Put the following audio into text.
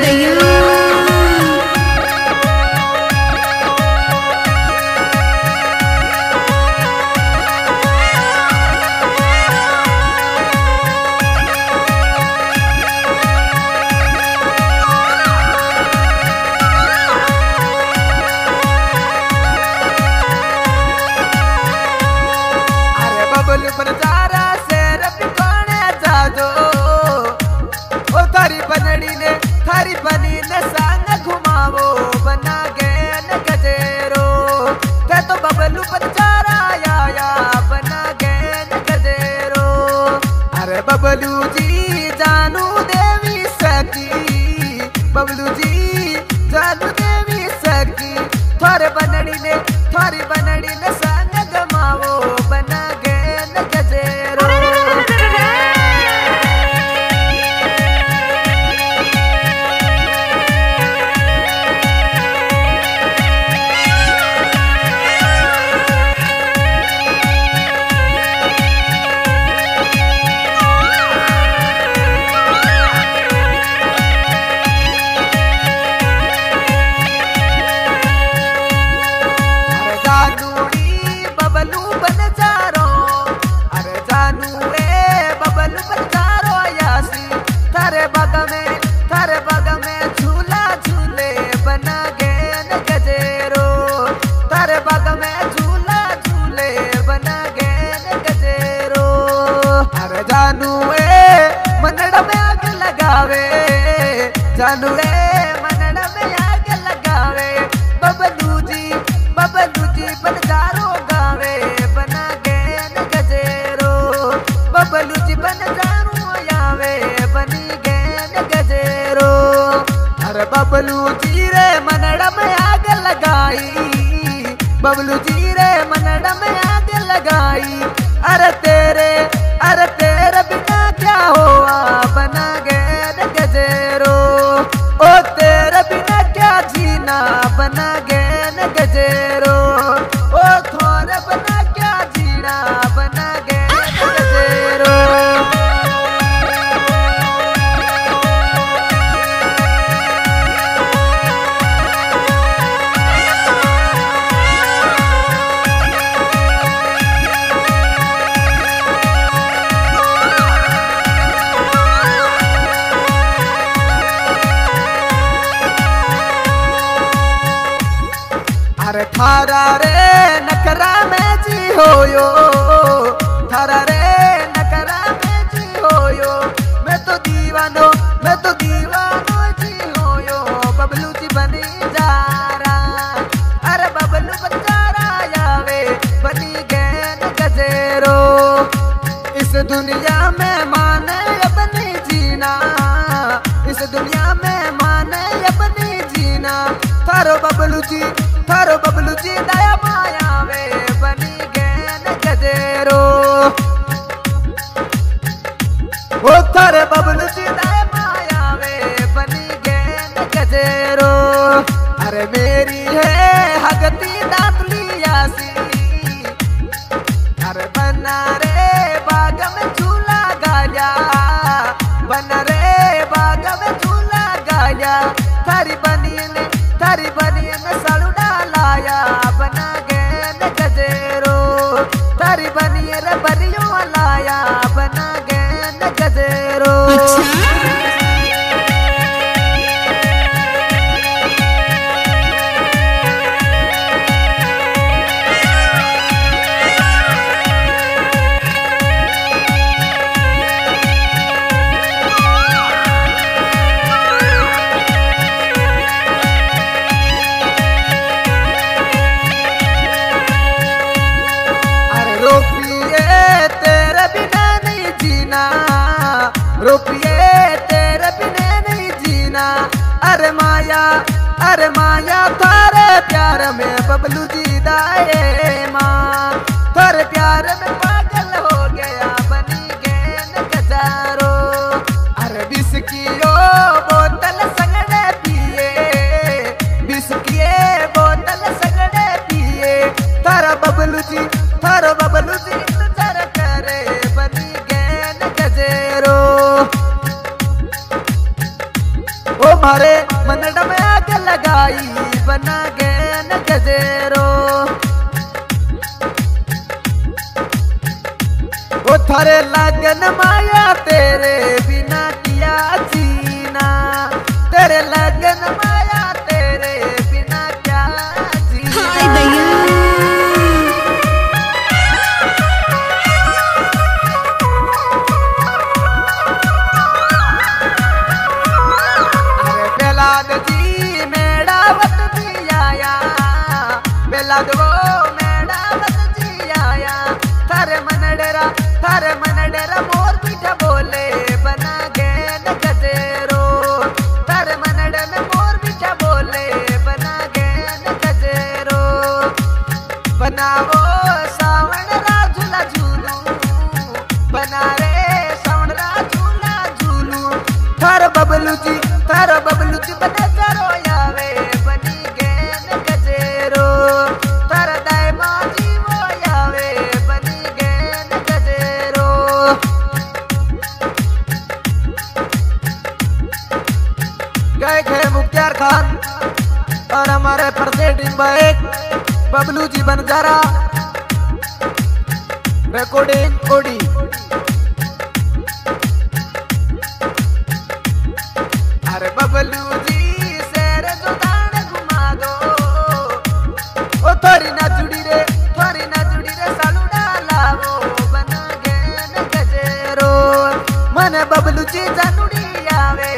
the year. घुमावो, बना गया न गजेरो। तो बबलू बचारा आया, बना गया न अरे बबलू जी, जानू देवी सकी बबलू जी, जानू देवी सकी थोड़े बनड़ी ने थोड़ी बनुड़े आग लगावे। बबदू जी बबदू जी बनजारो गावे। बना गैन गजेरो बबलू जी बनजारो आवे बनी गैन गजेरो, हर बबलू जी रे मनड़ में आग लगाई। बबलू जी रे मनड़ में आग लगाई। अरे तेरे, अरे हरा रे जी दया माया ओ प्रिय तेरे बिने नहीं जीना। अरे माया अरे माया, थारे प्यार में बबलू जी दाए माँ। थारे प्यार में मन मनड में आग लगाई बना गए गजेरो। ओ थारे लगन माया तेरे बिना बबलू जी थार बबलू बने करो यावे, बनी गेन गजेरो। थार दाय माजी वो यावे, बनी गेन गजेरो। गए थे मुख्तार खान, और हमारे प्रेसिडेंट बाइक बबलू जी बनजारा रिकॉर्डिंग ओडी मन बबलू जी जानुड़ी आवे